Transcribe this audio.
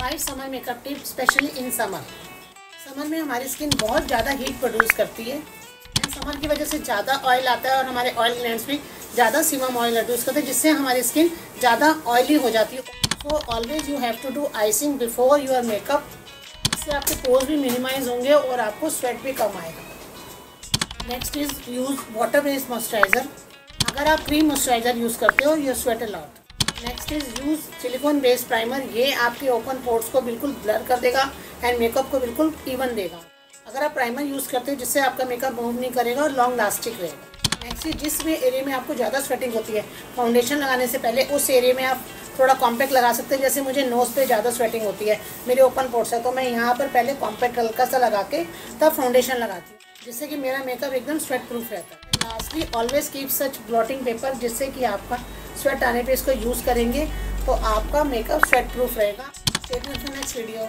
Five summer makeup tip specially in summer summer में हमारी skin बहुत ज़्यादा हीट प्रोड्यूस करती है। समर की वजह से ज़्यादा ऑयल आता है और हमारे ऑयल ग्लैंड्स भी ज़्यादा सीमम ऑयल प्रोड्यूस करते हैं, जिससे हमारी स्किन ज़्यादा ऑयली हो जाती है। So always you have to do icing before your makeup इससे आपके पोज भी मिनिमाइज होंगे और आपको स्वेट भी कम आएगा। Next is use water based moisturiser अगर आप क्रीम मॉइस्चराइज़र यूज़ करते हो you sweat a lot next is use silicone based primer ये आपके ओपन पोर्ट्स को बिल्कुल ब्लर कर देगा एंड मेकअप को बिल्कुल इवन देगा। अगर आप प्राइमर यूज़ करते हैं, जिससे आपका मेकअप मूव नहीं करेगा और लॉन्ग लास्टिक रहेगा। नेक्स्ट जिस भी एरिया में आपको ज़्यादा स्वेटिंग होती है फाउंडेशन लगाने से पहले उस एरिया में आप थोड़ा कॉम्पैक्ट लगा सकते हैं। जैसे मुझे नोज़ पे ज़्यादा स्वेटिंग होती है, मेरे ओपन पोर्ट्स है तो मैं यहाँ पर पहले कॉम्पैक्ट हल्का सा लगा के तब फाउंडेशन लगाती हूँ। जिससे कि मेरा मेकअप एकदम स्वेट प्रूफ रहता है। Lastly always keep such blotting paper जिससे कि आपका स्वेट आने पे इसको यूज़ करेंगे तो आपका मेकअप स्वेट प्रूफ रहेगा नेक्स्ट वीडियो